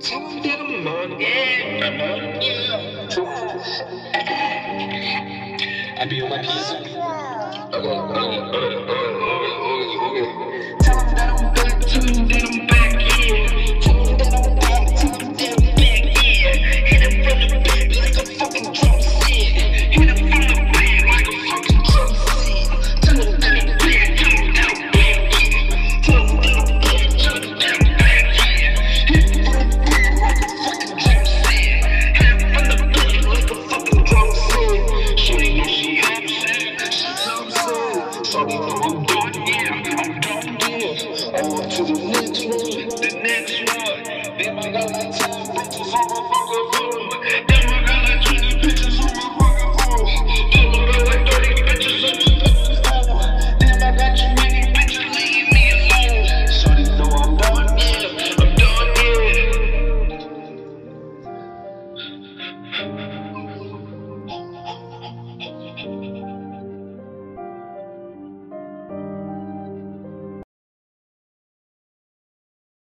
Tell them that I'm on, yeah, I'm on, yeah. True. I be on my P's. Okay, okay, okay, okay, know I'm done, I'm done, to the next one, the next one. Then I got like 10 bitches on my fucking phone. Then I got like 20 bitches on my fucking phone. Then I got like 30 bitches on my fucking phone. Then I got too many bitches leave me alone. Shorty know I'm done, I'm done.